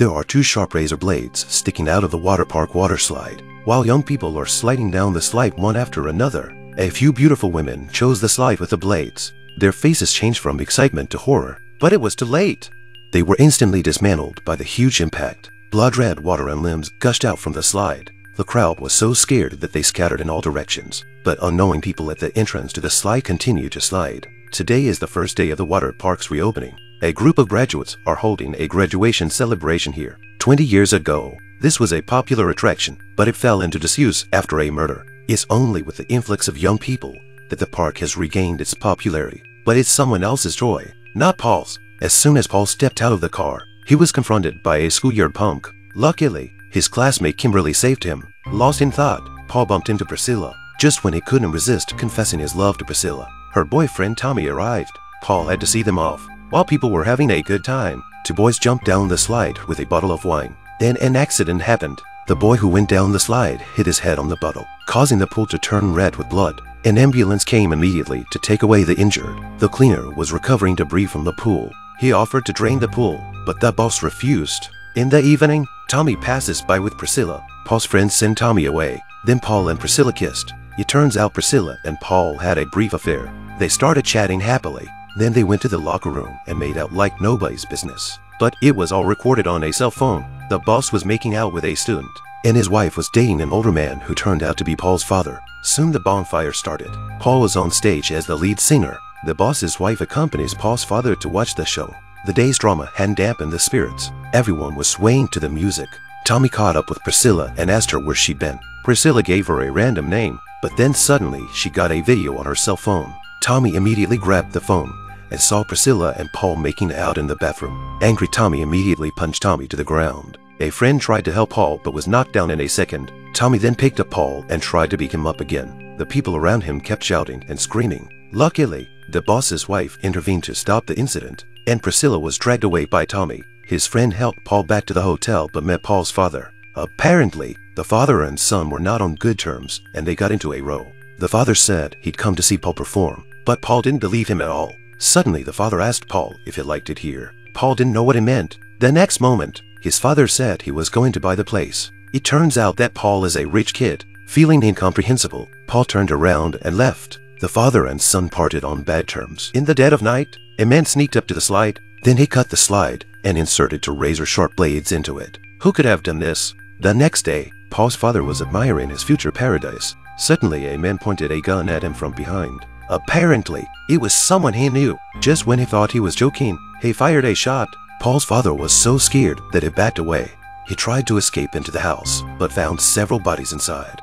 There are two sharp razor blades sticking out of the water park water slide. While young people are sliding down the slide one after another, a few beautiful women chose the slide with the blades. Their faces changed from excitement to horror, but it was too late. They were instantly dismantled by the huge impact. Blood red water and limbs gushed out from the slide. The crowd was so scared that they scattered in all directions, but unknowing people at the entrance to the slide continued to slide. Today is the first day of the water park's reopening. A group of graduates are holding a graduation celebration here. 20 years ago, this was a popular attraction, but it fell into disuse after a murder. It's only with the influx of young people that the park has regained its popularity. But it's someone else's joy, not Paul's. As soon as Paul stepped out of the car, he was confronted by a schoolyard punk. Luckily, his classmate Kimberly saved him. Lost in thought, Paul bumped into Priscilla just when he couldn't resist confessing his love to Priscilla. Her boyfriend Tommy arrived. Paul had to see them off. While people were having a good time, two boys jumped down the slide with a bottle of wine. Then an accident happened. The boy who went down the slide hit his head on the bottle, causing the pool to turn red with blood. An ambulance came immediately to take away the injured. The cleaner was recovering debris from the pool. He offered to drain the pool, but the boss refused. In the evening, Tommy passes by with Priscilla. Paul's friends send Tommy away. Then Paul and Priscilla kissed. It turns out Priscilla and Paul had a brief affair. They started chatting happily. Then they went to the locker room and made out like nobody's business. But it was all recorded on a cell phone. The boss was making out with a student, and his wife was dating an older man who turned out to be Paul's father. Soon the bonfire started. Paul was on stage as the lead singer. The boss's wife accompanies Paul's father to watch the show. The day's drama hadn't dampened the spirits. Everyone was swaying to the music. Tommy caught up with Priscilla and asked her where she'd been. Priscilla gave her a random name, but then suddenly she got a video on her cell phone. Tommy immediately grabbed the phone and saw Priscilla and Paul making out in the bathroom. Angry Tommy immediately punched Tommy to the ground. A friend tried to help Paul but was knocked down in a second. Tommy then picked up Paul and tried to beat him up again. The people around him kept shouting and screaming. Luckily, the boss's wife intervened to stop the incident, and Priscilla was dragged away by Tommy. His friend helped Paul back to the hotel but met Paul's father. Apparently, the father and son were not on good terms and they got into a row. The father said he'd come to see Paul perform, but Paul didn't believe him at all. Suddenly, the father asked Paul if he liked it here. Paul didn't know what it meant. The next moment, his father said he was going to buy the place. It turns out that Paul is a rich kid. Feeling incomprehensible, Paul turned around and left. The father and son parted on bad terms. In the dead of night, a man sneaked up to the slide. Then he cut the slide and inserted two razor-sharp blades into it. Who could have done this? The next day, Paul's father was admiring his future paradise. Suddenly, a man pointed a gun at him from behind. Apparently, it was someone he knew. Just when he thought he was joking, he fired a shot. Paul's father was so scared that he backed away. He tried to escape into the house, but found several bodies inside.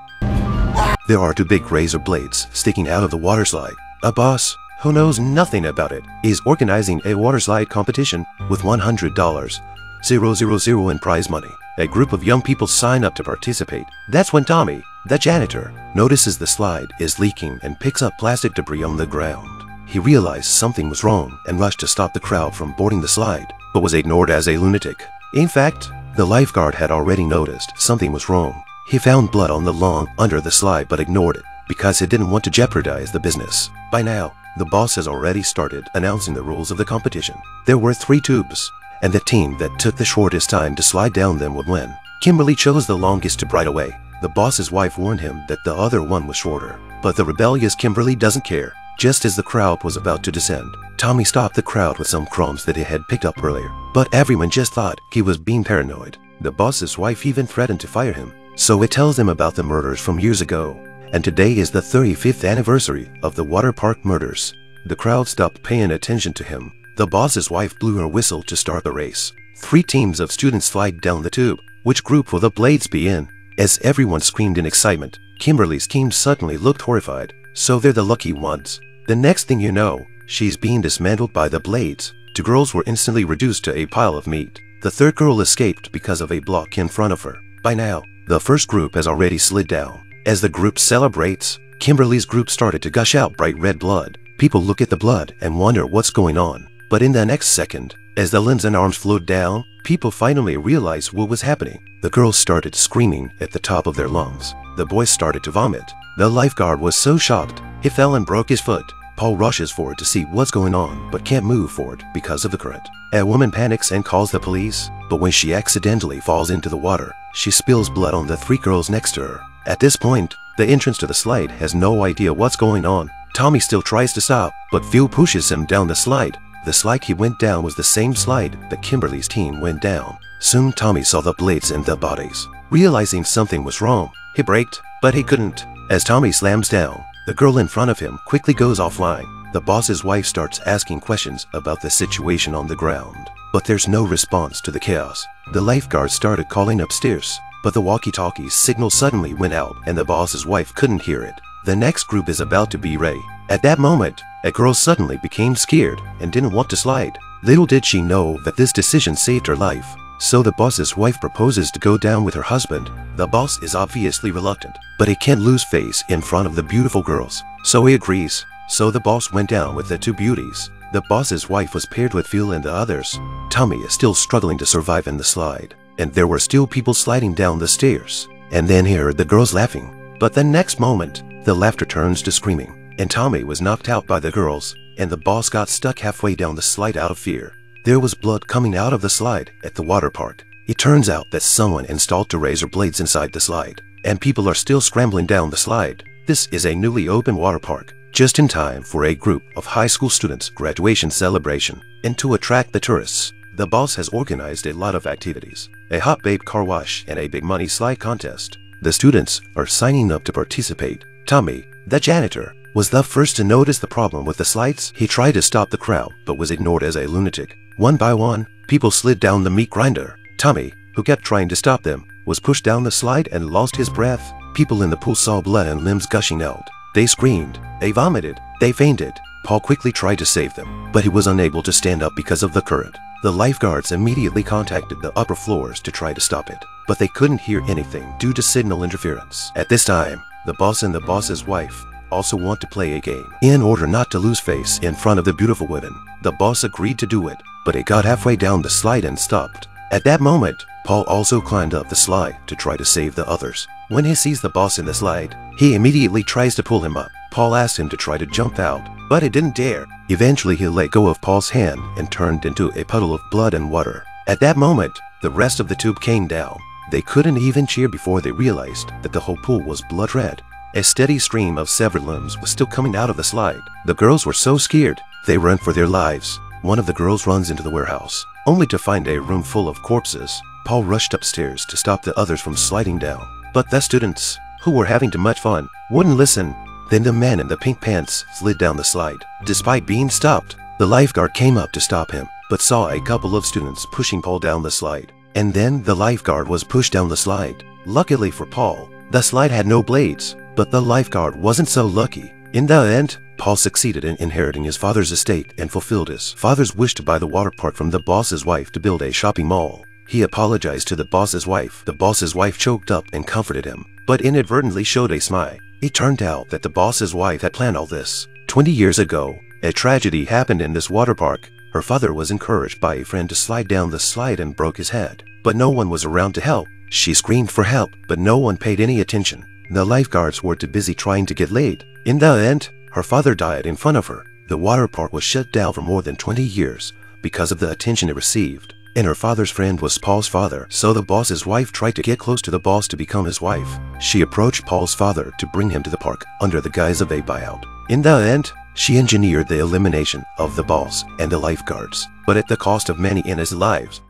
There are two big razor blades sticking out of the water slide. A boss, who knows nothing about it, is organizing a water slide competition with $100, 000 in prize money. A group of young people sign up to participate. That's when Tommy, the janitor, notices the slide is leaking and picks up plastic debris on the ground. He realized something was wrong and rushed to stop the crowd from boarding the slide, but was ignored as a lunatic. In fact, the lifeguard had already noticed something was wrong. He found blood on the lawn under the slide but ignored it because he didn't want to jeopardize the business. By now, the boss has already started announcing the rules of the competition. There were three tubes, and the team that took the shortest time to slide down them would win. Kimberly chose the longest to right away. The boss's wife warned him that the other one was shorter, but the rebellious Kimberly doesn't care. Just as the crowd was about to descend, Tommy stopped the crowd with some crumbs that he had picked up earlier. But everyone just thought he was being paranoid. The boss's wife even threatened to fire him. So it tells them about the murders from years ago. And today is the 35th anniversary of the water park murders. The crowd stopped paying attention to him. The boss's wife blew her whistle to start the race. Three teams of students slide down the tube. Which group will the blades be in? As everyone screamed in excitement, Kimberly's team suddenly looked horrified. So they're the lucky ones. The next thing you know, she's being dismantled by the blades. Two girls were instantly reduced to a pile of meat. The third girl escaped because of a block in front of her. By now, the first group has already slid down. As the group celebrates, Kimberly's group started to gush out bright red blood. People look at the blood and wonder what's going on. But in the next second, as the limbs and arms flowed down, people finally realized what was happening. The girls started screaming at the top of their lungs. The boys started to vomit. The lifeguard was so shocked, he fell and broke his foot. Paul rushes forward to see what's going on but can't move forward because of the current. A woman panics and calls the police, but when she accidentally falls into the water, she spills blood on the three girls next to her. At this point, the entrance to the slide has no idea what's going on. Tommy still tries to stop, but Phil pushes him down the slide. The slide he went down was the same slide that Kimberly's team went down. Soon Tommy saw the blades in the bodies. Realizing something was wrong, he braked, but he couldn't. As Tommy slams down, the girl in front of him quickly goes offline. The boss's wife starts asking questions about the situation on the ground. But there's no response to the chaos. The lifeguards started calling upstairs, but the walkie-talkie signal suddenly went out and the boss's wife couldn't hear it. The next group is about to be Ray. At that moment, a girl suddenly became scared and didn't want to slide. Little did she know that this decision saved her life. So the boss's wife proposes to go down with her husband. The boss is obviously reluctant, but he can't lose face in front of the beautiful girls. So he agrees. So the boss went down with the two beauties. The boss's wife was paired with Phil and the others. Tommy is still struggling to survive in the slide, and there were still people sliding down the stairs. And then he heard the girls laughing. But the next moment, the laughter turns to screaming, and Tommy was knocked out by the girls, and the boss got stuck halfway down the slide out of fear. There was blood coming out of the slide at the water park. It turns out that someone installed two razor blades inside the slide, and people are still scrambling down the slide. This is a newly opened water park, just in time for a group of high school students' graduation celebration. And to attract the tourists, the boss has organized a lot of activities, a hot babe car wash and a big money slide contest. The students are signing up to participate. Tommy, the janitor, was the first to notice the problem with the slides. He tried to stop the crowd, but was ignored as a lunatic. One by one, people slid down the meat grinder. Tommy, who kept trying to stop them, was pushed down the slide and lost his breath. People in the pool saw blood and limbs gushing out. They screamed, they vomited, they fainted. Paul quickly tried to save them, but he was unable to stand up because of the current. The lifeguards immediately contacted the upper floors to try to stop it, but they couldn't hear anything due to signal interference. At this time, the boss and the boss's wife also want to play a game. In order not to lose face in front of the beautiful women, the boss agreed to do it, but it got halfway down the slide and stopped. At that moment, Paul also climbed up the slide to try to save the others. When he sees the boss in the slide, he immediately tries to pull him up. Paul asked him to try to jump out, but he didn't dare. Eventually, he let go of Paul's hand and turned into a puddle of blood and water. At that moment, the rest of the tube came down. They couldn't even cheer before they realized that the whole pool was blood red. A steady stream of severed limbs was still coming out of the slide. The girls were so scared, they ran for their lives. One of the girls runs into the warehouse, only to find a room full of corpses. Paul rushed upstairs to stop the others from sliding down. But the students, who were having too much fun, wouldn't listen. Then the man in the pink pants slid down the slide. Despite being stopped, the lifeguard came up to stop him, but saw a couple of students pushing Paul down the slide. And then the lifeguard was pushed down the slide. Luckily for Paul, the slide had no blades, but the lifeguard wasn't so lucky. In the end, Paul succeeded in inheriting his father's estate and fulfilled his father's wish to buy the water park from the boss's wife to build a shopping mall. He apologized to the boss's wife. The boss's wife choked up and comforted him, but inadvertently showed a smile. It turned out that the boss's wife had planned all this. 20 years ago, a tragedy happened in this water park. Her father was encouraged by a friend to slide down the slide and broke his head, but no one was around to help. She screamed for help, but no one paid any attention. The lifeguards were too busy trying to get laid. In the end, her father died in front of her. The water park was shut down for more than 20 years because of the attention it received. And her father's friend was Paul's father, so the boss's wife tried to get close to the boss to become his wife. She approached Paul's father to bring him to the park under the guise of a buyout. In the end, she engineered the elimination of the boss and the lifeguards, but at the cost of many innocent lives.